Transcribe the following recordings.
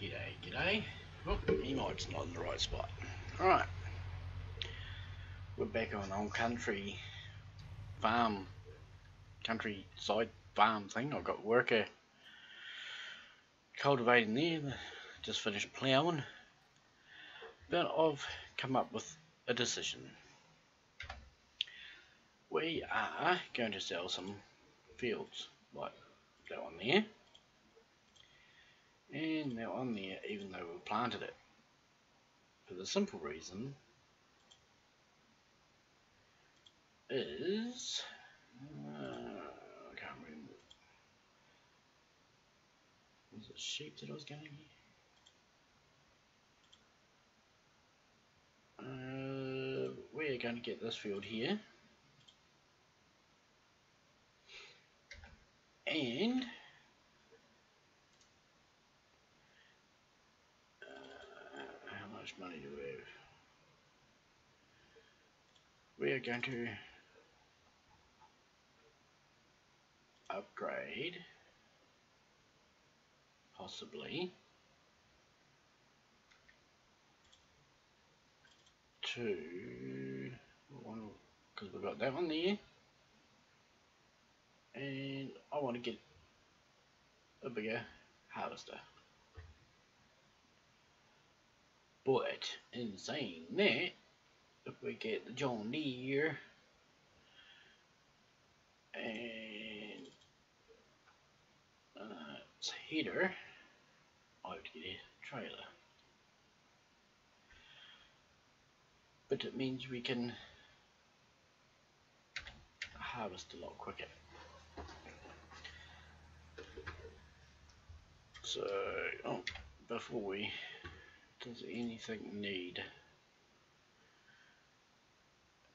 G'day, g'day. Oh, he might's not in the right spot. Alright. We're back on old country farm, countryside farm thing. I've got worker cultivating there. Just finished ploughing. But I've come up with a decision. We are going to sell some fields, like that one there and they're on there even though we've planted it. For the simple reason is uh, I can't remember. Was it sheep that I was going to uh, we're going to get this field here. And money do we? We are going to upgrade, possibly, to one because we've got that one there, and I want to get a bigger harvester. But in saying that, if we get the John Deere and uh, it's header, I would get a trailer. But it means we can harvest a lot quicker. So, oh, before we does anything need?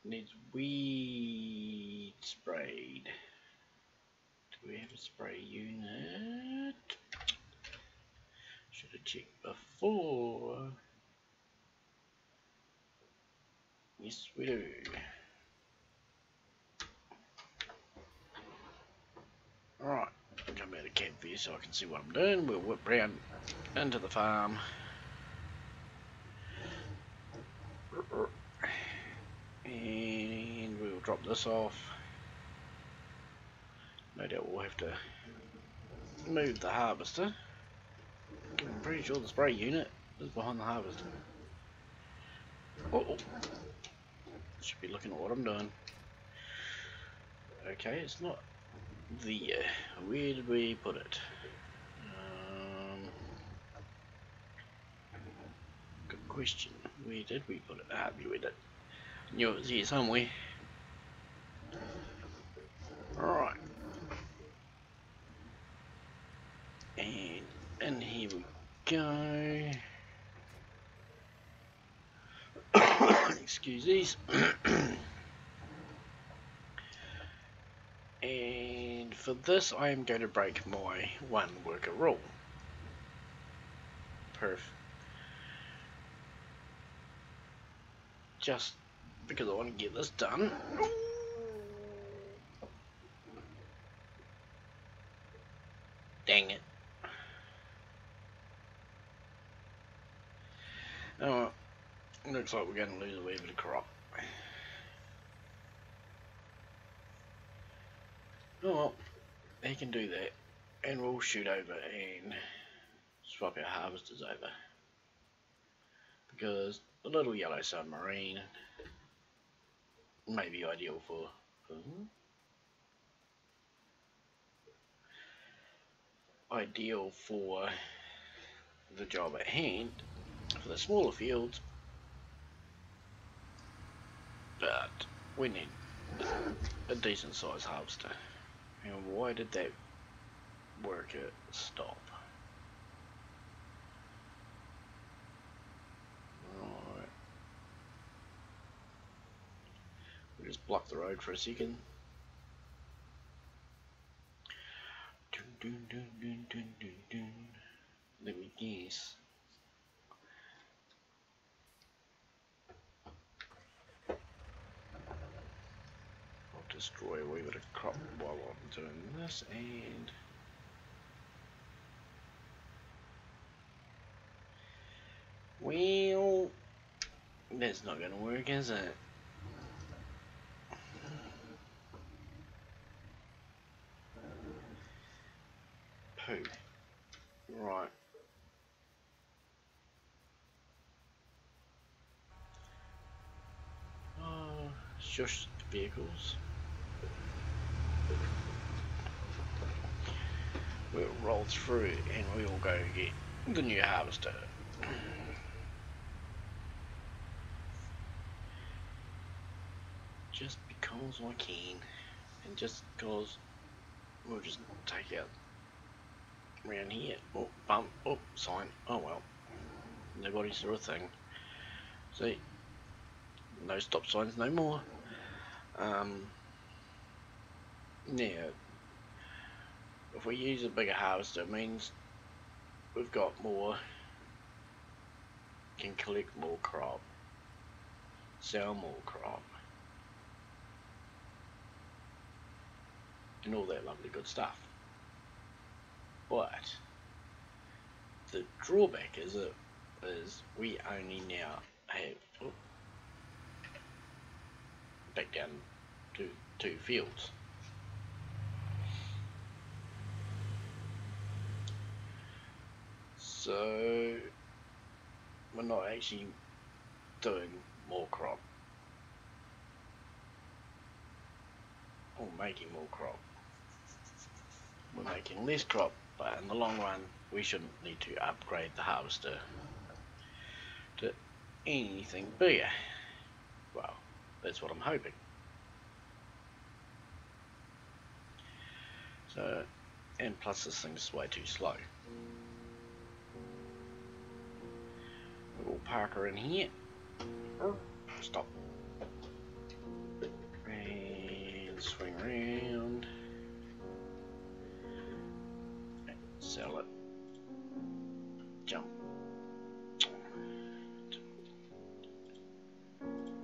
Needs weed sprayed. Do we have a spray unit? Should have checked before. Yes, we do. Alright, come out of camp you so I can see what I'm doing. We'll whip round into the farm. And we will drop this off. No doubt we'll have to move the harvester. I'm pretty sure the spray unit is behind the harvester. Oh, oh. should be looking at what I'm doing. Okay it's not there where did we put it? Um, good question where did we put it ah we did was here somewhere. Alright. And, and here we go. Excuse these. and for this I am going to break my one worker rule. Perf. Just because I want to get this done. Dang it. Oh, looks like we're going to lose a wee bit of crop. Oh well, he can do that. And we'll shoot over and swap our harvesters over. Because the little yellow submarine may be ideal for hmm? ideal for the job at hand for the smaller fields but we need a decent sized harvester and why did that worker stop just block the road for a second. Dun, dun, dun, Let me guess. I'll destroy a wee bit of crop while I'm doing this and Well, that's not gonna work, is it? Right. Oh, shush vehicles. We'll roll through and we'll go get the new harvester. Just because I can, and just because we'll just take out around here. Oh, bump, oh, sign, oh well. Nobody saw a thing. See, no stop signs no more. Um, yeah, if we use a bigger harvester, it means we've got more, can collect more crop, sell more crop, and all that lovely good stuff. But the drawback is it is we only now have oh, back down to two fields. So we're not actually doing more crop or making more crop. We're making less crop, but in the long run we shouldn't need to upgrade the harvester to anything bigger. Well, that's what I'm hoping. So, and plus this thing's way too slow. We'll park her in here. Stop. And swing around. Sell it. Jump.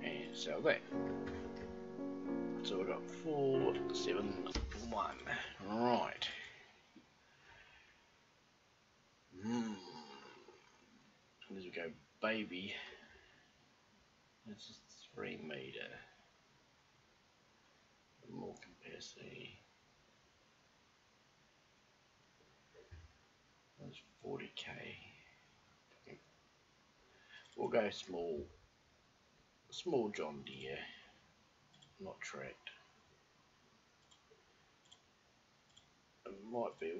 And sell that. So we've got four, seven, one. Right. Hmm. As we go baby. This is three meter. More capacity. That's 40k. We'll go small. Small John Deere. Not tracked. It might be.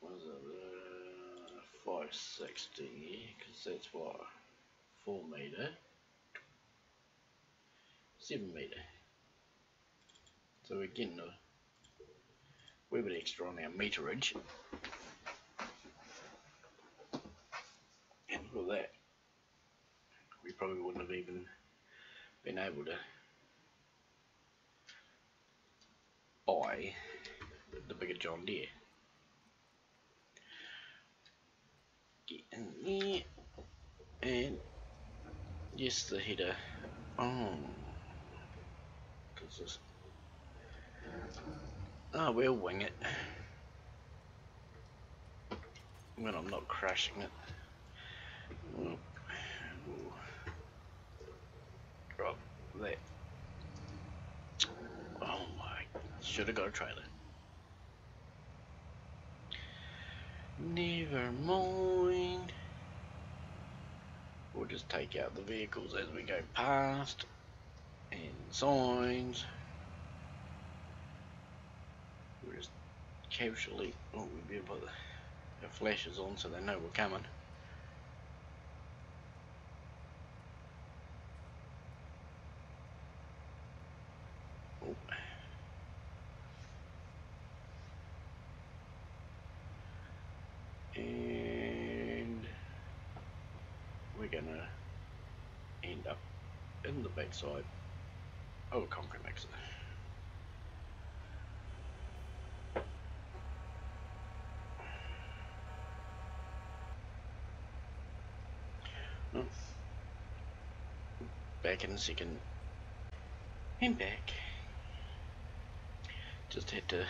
What is it? Uh, 560 because that's what 4 meter 7 meter so we're getting a wee bit extra on our meterage. And for that. We probably wouldn't have even been able to buy the bigger John Deere. In there. And yes the header. Oh. Because this oh we'll wing it when I'm not crashing it drop that oh my should have got a trailer Never mind. We'll just take out the vehicles as we go past. And signs. We'll just casually, oh, we'll be able to the flashes on so they know we're coming. Oh we're gonna end up in the backside a concrete mixer. Back in a second. And back. Just had to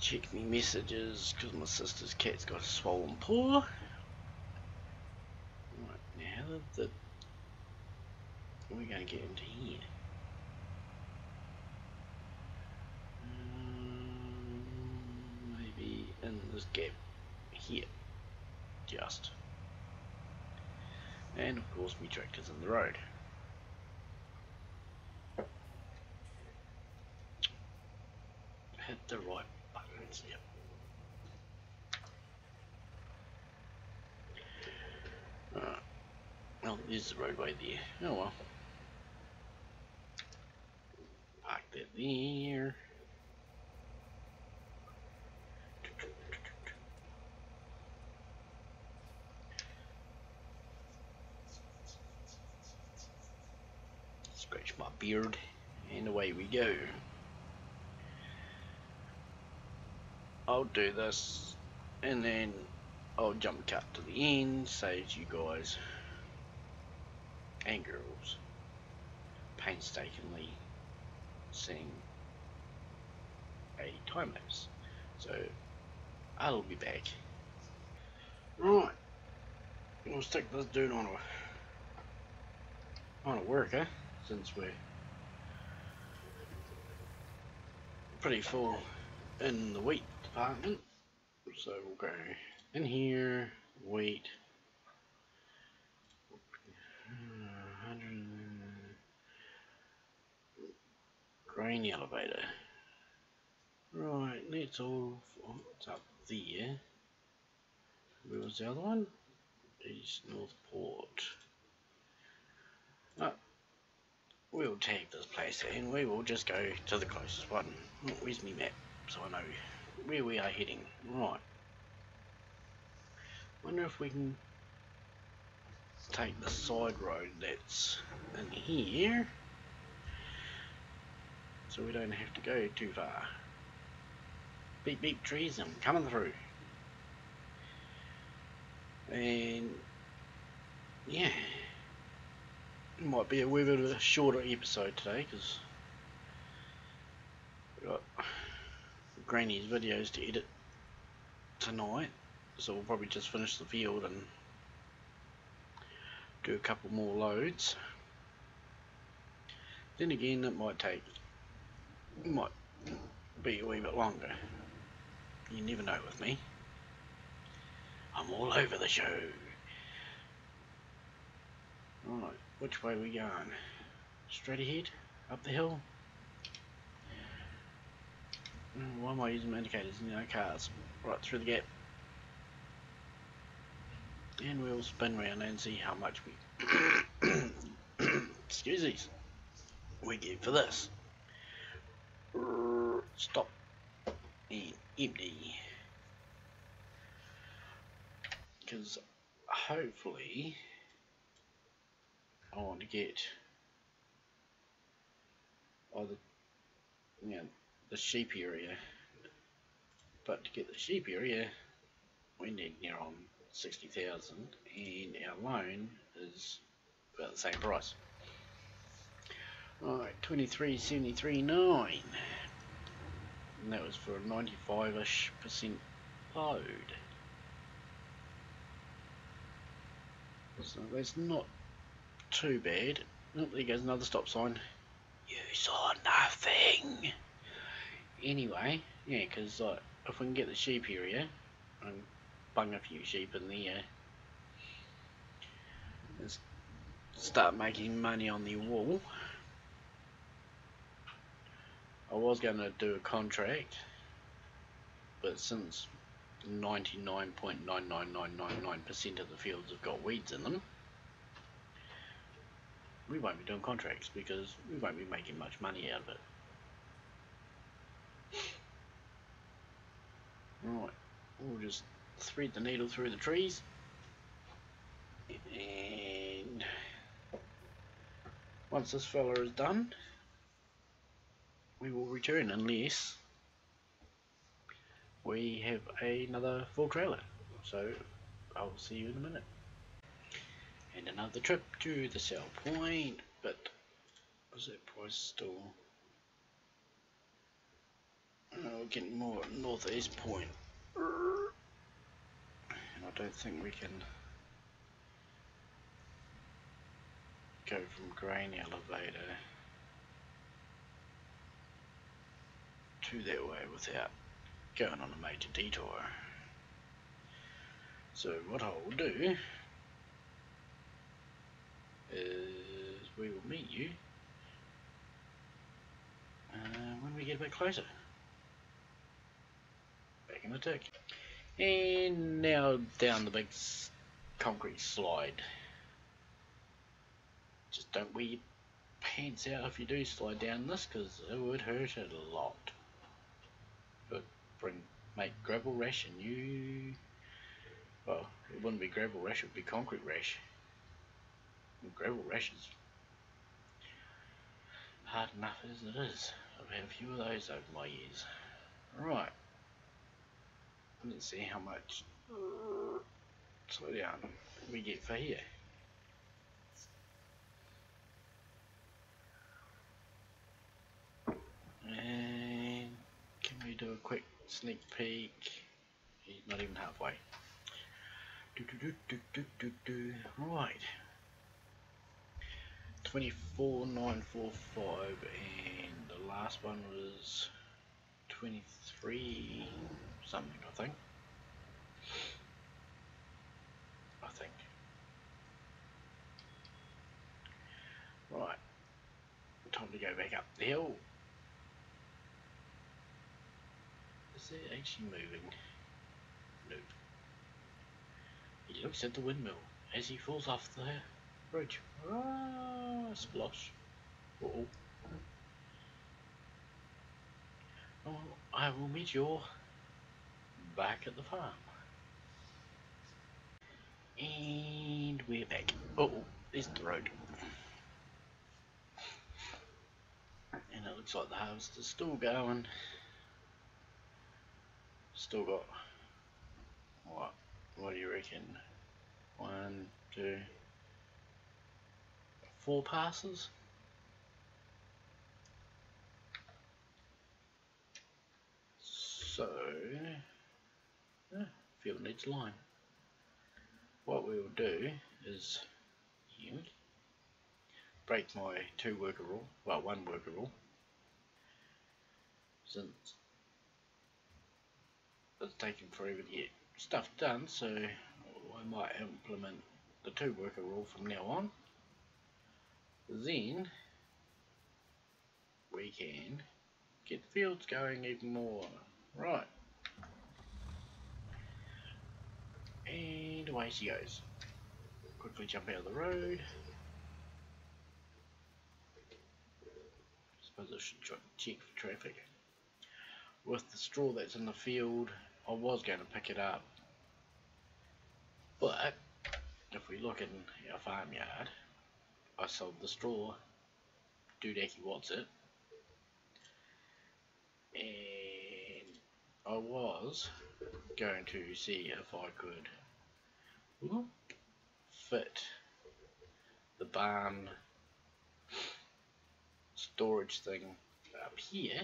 check me messages because my sister's cat's got a swollen paw. Right, now the, we're going to get into here. Um, maybe in this gap here, just. And of course, my tractor's in the road. Hit the right buttons, yep. Alright. Well, there's the roadway there. Oh well. Park that there. Beard, and away we go. I'll do this, and then I'll jump cut to the end, saves you guys and girls painstakingly seeing a time lapse. So I'll be back. Right, we'll stick this dude on a on a worker since we're pretty full in the wheat department. So we'll go in here, wheat, grain elevator. Right, let's all, what's up there? Where was the other one? East Northport. Oh, we'll take this place and we will just go to the closest one. Where's my map? So I know where we are heading. Right. Wonder if we can take the side road that's in here so we don't have to go too far. Beep beep trees, I'm coming through. And yeah, might be a wee bit of a shorter episode today because we've got Granny's videos to edit tonight, so we'll probably just finish the field and do a couple more loads. Then again, it might take might be a wee bit longer. You never know with me. I'm all over the show. Right, which way we going? Straight ahead? Up the hill? Hmm, why am I using indicators? No cars. Right through the gap. And we'll spin around and see how much we... Excuse me. We get for this stop and empty because hopefully I want to get oh the you know, the sheep area. But to get the sheep area we need near on 60,000 and our loan is about the same price. Alright, 23.73.9 and that was for a 95ish percent load. So that's not too bad. Oh, there goes another stop sign. You saw nothing! Anyway, yeah, because like, if we can get the sheep area and bung a few sheep in there and start making money on the wool I was going to do a contract, but since 99.99999% of the fields have got weeds in them, we won't be doing contracts because we won't be making much money out of it. Right, we'll just thread the needle through the trees and once this fella is done we will return unless we have another full trailer. So I'll see you in a minute. And another trip to the sell point, but was that price still? No, we're getting more northeast point. And I don't think we can go from grain elevator to that way without going on a major detour. So what I will do is we will meet you uh, when we get a bit closer. Back in the tick. And now down the big concrete slide. Just don't wear your pants out if you do slide down this because it would hurt it a lot. It would bring, make gravel rash and you well, it wouldn't be gravel rash, it would be concrete rash. Gravel rash hard enough as it is. I've had a few of those over my years. Right. Let's see how much slow down we get for here. And can we do a quick sneak peek? He's Not even halfway. Do, do, do, do, do, do. Right. 24945 and the last one was 23 something I think. I think. Right. Time to go back up the hill. Is it actually moving? Nope. He looks at the windmill as he falls off the bridge. Ah, splosh. Uh oh. Oh, I will meet you back at the farm. And we're back. Uh oh, there's the road. And it looks like the harvest is still going. Still got what? What do you reckon? One, two, four passes? So, yeah, field needs line. What we will do is break my two worker rule, well one worker rule, since it's taken forever to get stuff done, so I might implement the two worker rule from now on. Then we can get fields going even more. Right. And away she goes. Quickly jump out of the road. Suppose I should check for traffic. With the straw that's in the field, I was going to pick it up. But, if we look in our farmyard, I sold the straw, Dudeki wants it, and I was going to see if I could fit the barn storage thing up here,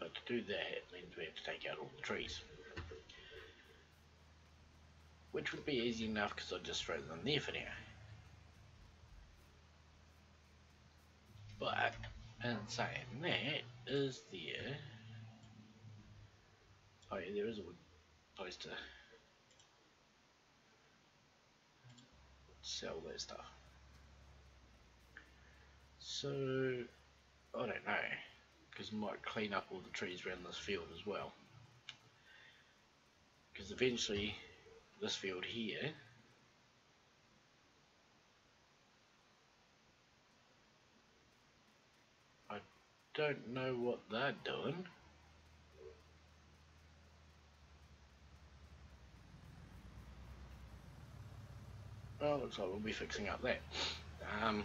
but to do that means we have to take out all the trees. Which would be easy enough because I'll just throw them there for now. In saying that, is there... Oh yeah, there is a wood to sell that stuff. So, I don't know, because might clean up all the trees around this field as well. Because eventually this field here don't know what they're doing. Well looks like we'll be fixing up that um,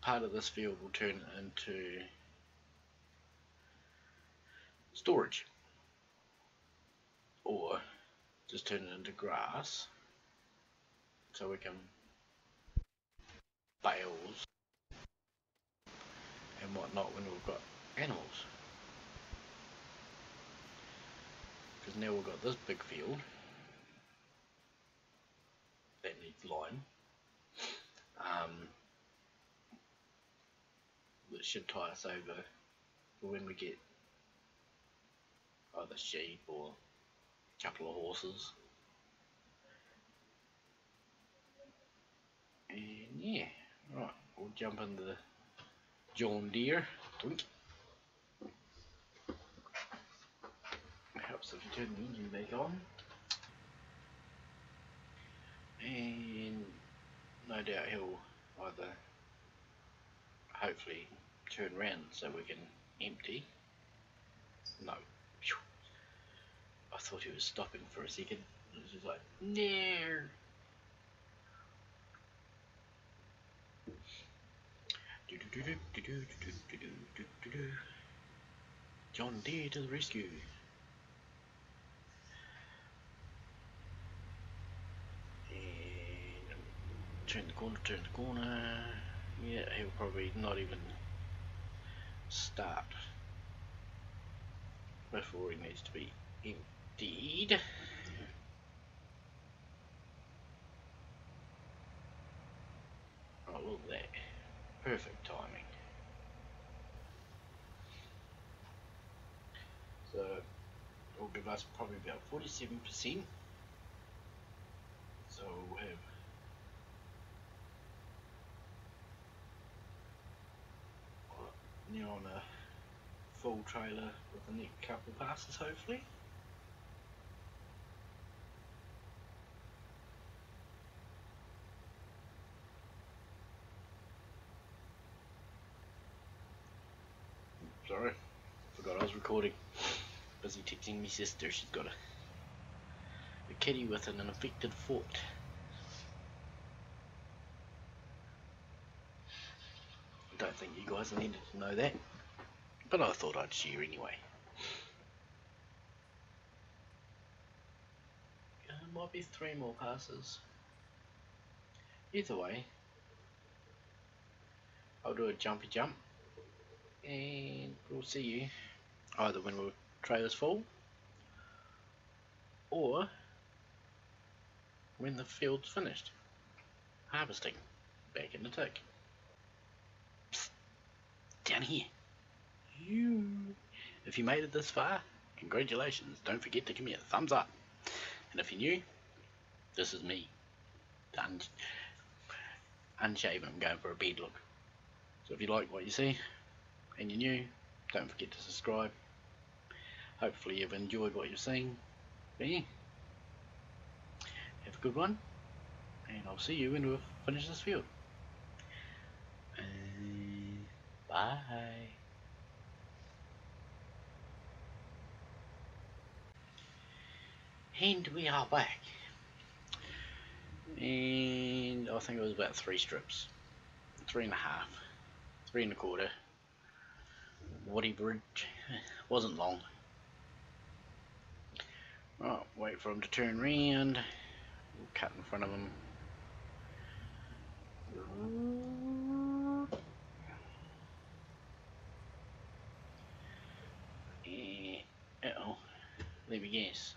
part of this field will turn into storage. Or just turn it into grass so we can bales and whatnot when we've got animals. Because now we've got this big field that needs lime. Um, that should tie us over for when we get either sheep or a couple of horses. And yeah, right, we'll jump in the John Deere. Twink. Helps if you turn the engine back on. And no doubt he'll either hopefully turn around so we can empty. No. I thought he was stopping for a second. It was just like, no. John Deere to the rescue. And turn the corner, turn the corner. Yeah, he'll probably not even start before he needs to be emptied. Oh, look at that. Perfect timing. So, it'll give us probably about 47%. So we'll have on a full trailer with the next couple passes hopefully. Sorry, forgot I was recording. Busy texting my sister, she's got a, a kitty with an infected foot. I don't think you guys needed to know that, but I thought I'd share anyway. Uh, might be three more passes. Either way, I'll do a jumpy jump and we'll see you either when our trailer's full or when the field's finished harvesting back in the tick. Psst, down here. You if you made it this far congratulations. Don't forget to give me a thumbs up. And if you're new this is me. Un unshaven going for a beard look. So if you like what you see and you're new, don't forget to subscribe. Hopefully you've enjoyed what you've seen. But yeah, have a good one, and I'll see you when we've finished this field. And bye. And we are back. And I think it was about three strips. Three and a half. Three and a quarter. Woody Bridge. Wasn't long. Oh, wait for him to turn around. Cut in front of him. Uh oh. Let me guess.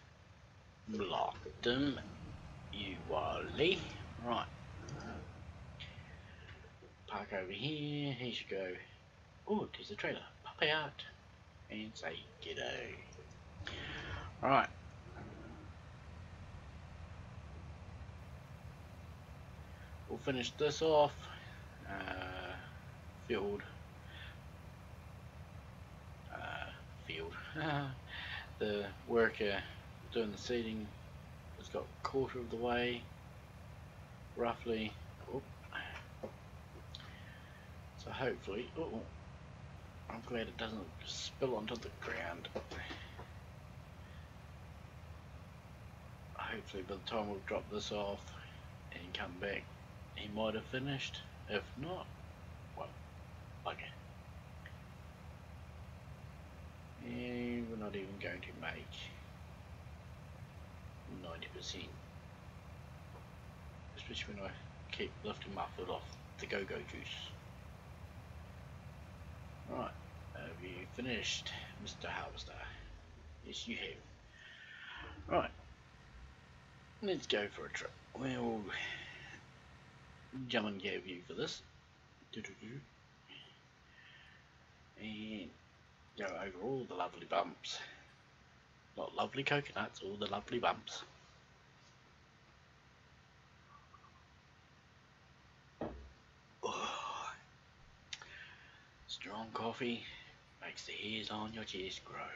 Blocked him. You wally. Right. Park over here. He should go. Oh, there's a trailer Pop out and say g'day. Alright. We'll finish this off. Uh, field. Uh, field. the worker doing the seeding has got quarter of the way, roughly. Oh. So hopefully, oh, I'm glad it doesn't spill onto the ground. Hopefully by the time we drop this off and come back, he might have finished. If not, well, okay. And eh, we're not even going to make 90%. Especially when I keep lifting my foot off the go-go juice. Right, have you finished, Mr. Harvester? Yes, you have. Right. Let's go for a trip. We'll get a view for this. Doo -doo -doo. And go over all the lovely bumps. Not lovely coconuts, all the lovely bumps. Strong coffee makes the hairs on your chest grow.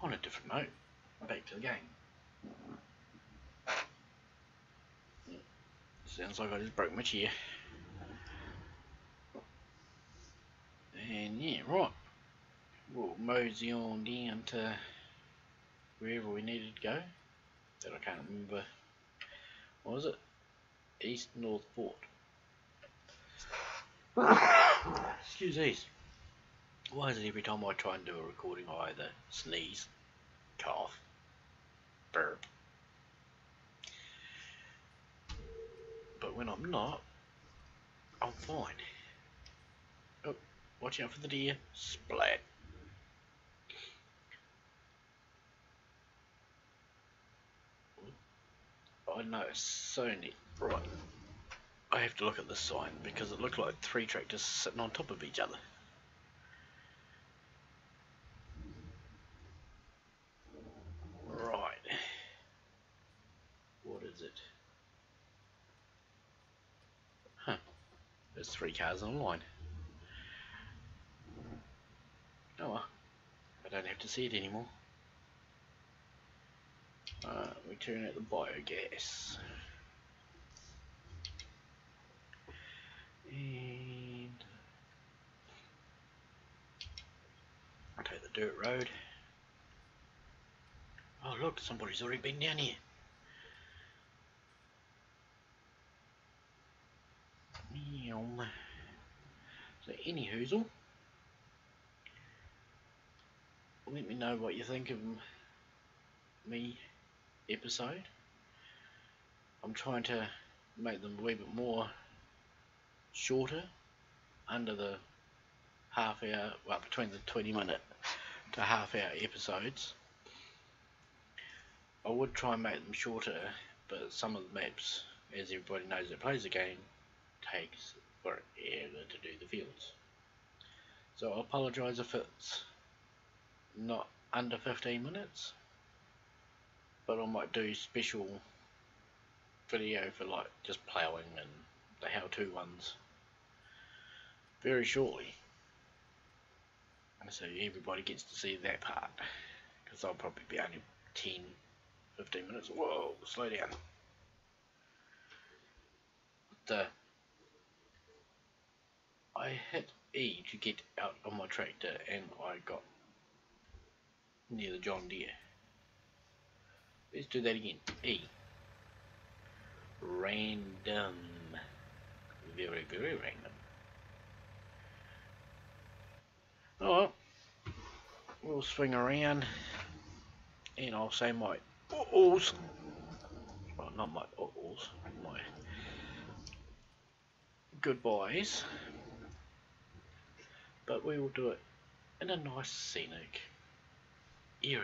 On a different note, back to the game. Sounds like I just broke my chair. And yeah, right. We'll mosey on down to wherever we needed to go. That I can't remember. What was it? East North Port. Excuse me. Why is it every time I try and do a recording I either sneeze, cough, burp? But when I'm not, I'm fine. Oh, watch out for the deer. Splat. Oh, I know, so neat. Right. I have to look at this sign because it looked like three tractors sitting on top of each other. Right. What is it? Huh. There's three cars on the. Oh well. I don't have to see it anymore. Uh, we turn out the biogas. And I'll take the dirt road. Oh look, somebody's already been down here. So any hoozle, let me know what you think of me episode. I'm trying to make them a wee bit more shorter, under the half hour, well between the 20 minute to half hour episodes. I would try and make them shorter, but some of the maps, as everybody knows that plays the game, takes forever to do the fields. So I apologise if it's not under 15 minutes, but I might do special video for like just ploughing and the how-to ones very shortly. And so everybody gets to see that part, because I'll probably be only 10, 15 minutes. Whoa, slow down. The I hit E to get out of my tractor and I got near the John Deere. Let's do that again. E. Random. Very, very random. Oh, Alright. We'll swing around and I'll say my uh-ohs. Well, not my uh-ohs. My goodbyes. But we will do it in a nice scenic area.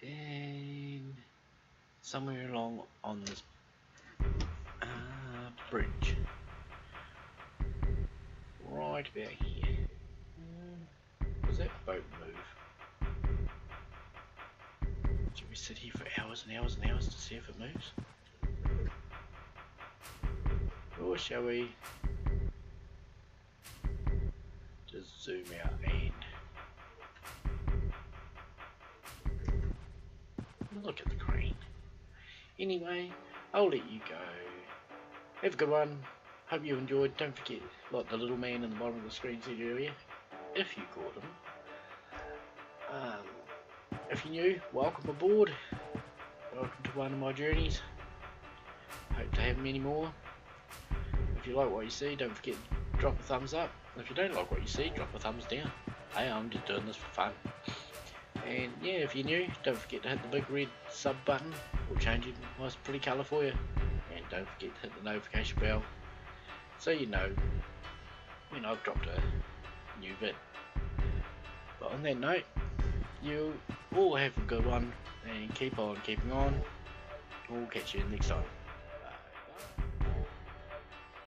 And somewhere along on this uh, bridge, right about here. Does that boat move? Should we sit here for hours and hours and hours to see if it moves? Or shall we zoom out and look at the crane. Anyway, I'll let you go. Have a good one. Hope you enjoyed. Don't forget, like the little man in the bottom of the screen said earlier, if you caught him. Um, if you're new, welcome aboard. Welcome to one of my journeys. Hope to have many more. If you like what you see, don't forget drop a thumbs up. If you don't like what you see, drop a thumbs down. Hey, I'm just doing this for fun. And yeah, if you're new, don't forget to hit the big red sub button. We'll change it nice pretty colour for you. And don't forget to hit the notification bell so you know when I've dropped a new vid. But on that note, you all have a good one and keep on keeping on. We'll catch you next time.